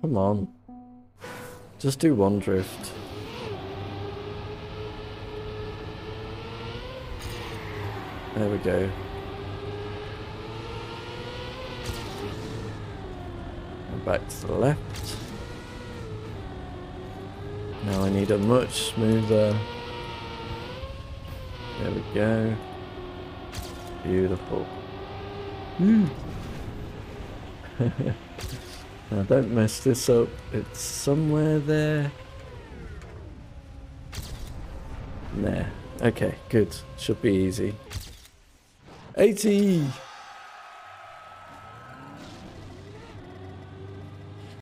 Come on. Just do one drift. There we go. And back to the left. Now I need a much smoother. There we go. Beautiful. Hmm. now don't mess this up. It's somewhere there. There. Okay, good. Should be easy. 80!